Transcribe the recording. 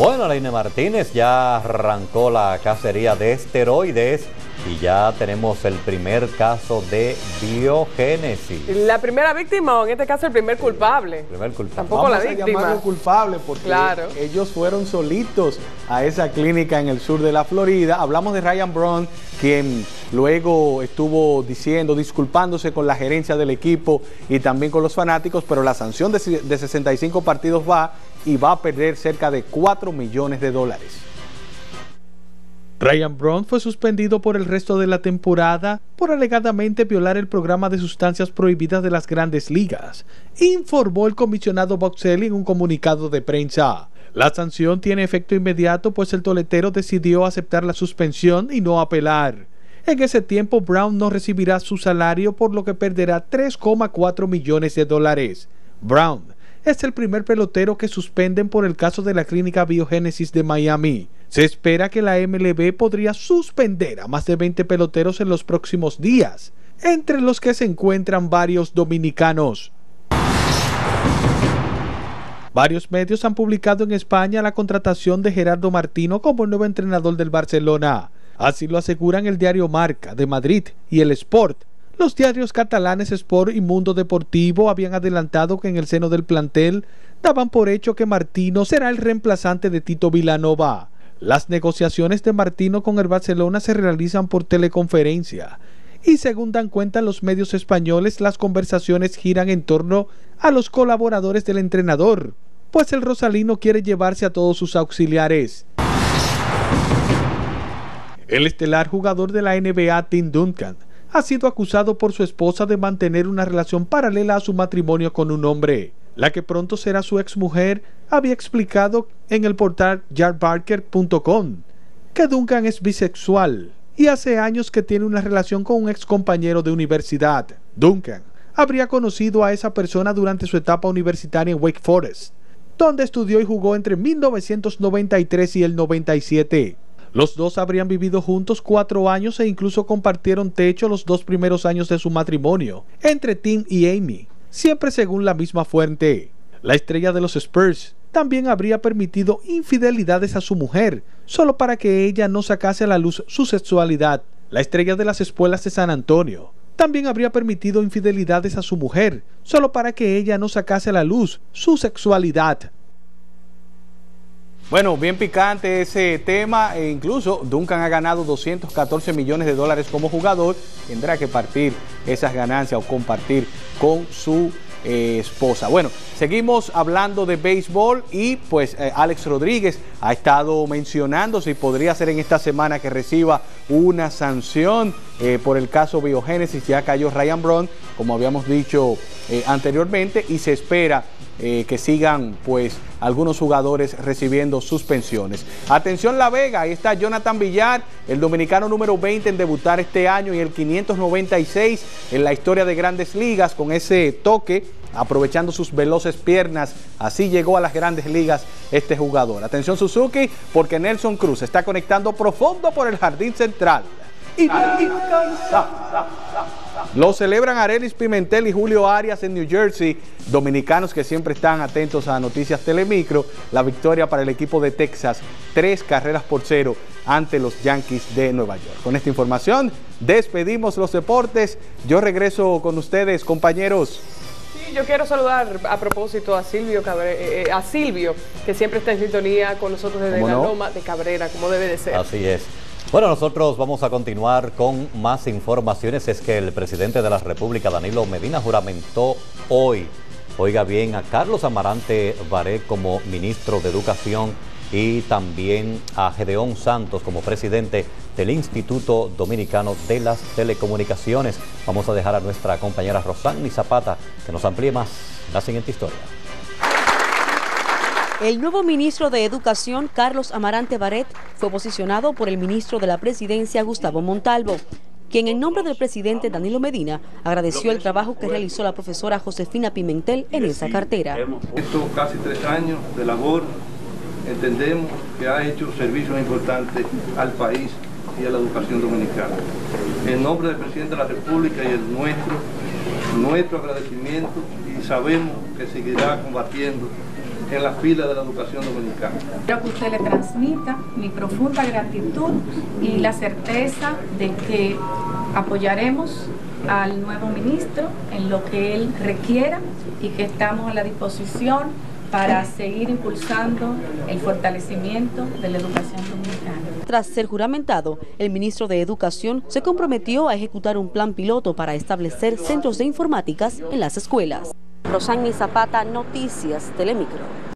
Bueno, Laine Martínez ya arrancó la cacería de esteroides y ya tenemos el primer caso de biogénesis. La primera víctima o en este caso el primer culpable. primer culpable. Tampoco la víctima. A llamarlo culpable porque ellos fueron solitos a esa clínica en el sur de la Florida. Hablamos de Ryan Brown, quien luego estuvo diciendo, disculpándose con la gerencia del equipo y también con los fanáticos, pero la sanción de, de 65 partidos va y va a perder cerca de 4 millones de dólares. Ryan Brown fue suspendido por el resto de la temporada por alegadamente violar el programa de sustancias prohibidas de las grandes ligas, informó el comisionado Boxelli en un comunicado de prensa. La sanción tiene efecto inmediato pues el toletero decidió aceptar la suspensión y no apelar. En ese tiempo Brown no recibirá su salario por lo que perderá 3,4 millones de dólares. Brown es el primer pelotero que suspenden por el caso de la clínica Biogénesis de Miami. Se espera que la MLB podría suspender a más de 20 peloteros en los próximos días, entre los que se encuentran varios dominicanos. Varios medios han publicado en España la contratación de Gerardo Martino como el nuevo entrenador del Barcelona. Así lo aseguran el diario Marca de Madrid y el Sport. Los diarios catalanes Sport y Mundo Deportivo habían adelantado que en el seno del plantel daban por hecho que Martino será el reemplazante de Tito Vilanova. Las negociaciones de Martino con el Barcelona se realizan por teleconferencia y según dan cuenta los medios españoles, las conversaciones giran en torno a los colaboradores del entrenador, pues el Rosalino quiere llevarse a todos sus auxiliares. El estelar jugador de la NBA, Tim Duncan, ha sido acusado por su esposa de mantener una relación paralela a su matrimonio con un hombre. La que pronto será su exmujer había explicado en el portal yardbarker.com que Duncan es bisexual y hace años que tiene una relación con un ex compañero de universidad. Duncan habría conocido a esa persona durante su etapa universitaria en Wake Forest, donde estudió y jugó entre 1993 y el 97. Los dos habrían vivido juntos cuatro años e incluso compartieron techo los dos primeros años de su matrimonio, entre Tim y Amy, siempre según la misma fuente. La estrella de los Spurs también habría permitido infidelidades a su mujer, solo para que ella no sacase a la luz su sexualidad. La estrella de las espuelas de San Antonio también habría permitido infidelidades a su mujer, solo para que ella no sacase a la luz su sexualidad. Bueno, bien picante ese tema e incluso Duncan ha ganado 214 millones de dólares como jugador, tendrá que partir esas ganancias o compartir con su eh, esposa. Bueno, seguimos hablando de béisbol y pues eh, Alex Rodríguez ha estado mencionando si podría ser en esta semana que reciba una sanción eh, por el caso Biogénesis. Ya cayó Ryan Brown, como habíamos dicho anteriormente, y se espera que sigan pues algunos jugadores recibiendo suspensiones. Atención La Vega, ahí está Jonathan Villar, el dominicano número 20 en debutar este año y el 596 en la historia de grandes ligas con ese toque aprovechando sus veloces piernas. Así llegó a las grandes ligas este jugador. Atención Suzuki, porque Nelson Cruz está conectando profundo por el jardín central. Y Lo celebran Arelis Pimentel y Julio Arias en New Jersey, dominicanos que siempre están atentos a Noticias Telemicro. La victoria para el equipo de Texas, tres carreras por cero ante los Yankees de Nueva York. Con esta información despedimos los deportes. Yo regreso con ustedes, compañeros yo quiero saludar a propósito a Silvio, eh, eh, a Silvio, que siempre está en sintonía con nosotros desde la Loma de Cabrera, como debe de ser. Así es. Bueno, nosotros vamos a continuar con más informaciones. Es que el presidente de la República, Danilo Medina, juramentó hoy, oiga bien, a Carlos Amarante Baré como ministro de Educación y también a Gedeón Santos como presidente del Instituto Dominicano de las Telecomunicaciones. Vamos a dejar a nuestra compañera Rosani Zapata que nos amplíe más la siguiente historia. El nuevo ministro de Educación, Carlos Amarante Baret, fue posicionado por el ministro de la Presidencia, Gustavo Montalvo, quien en nombre del presidente Danilo Medina agradeció el trabajo que realizó la profesora Josefina Pimentel en esa cartera. Estos casi tres años de labor entendemos que ha hecho servicios importantes al país y a la educación dominicana. En nombre del presidente de la República y el nuestro, nuestro agradecimiento y sabemos que seguirá combatiendo en la fila de la educación dominicana. Quiero que usted le transmita mi profunda gratitud y la certeza de que apoyaremos al nuevo ministro en lo que él requiera y que estamos a la disposición para seguir impulsando el fortalecimiento de la educación dominicana. Tras ser juramentado, el ministro de Educación se comprometió a ejecutar un plan piloto para establecer centros de informáticas en las escuelas. Rosani Zapata, Noticias Telemicro.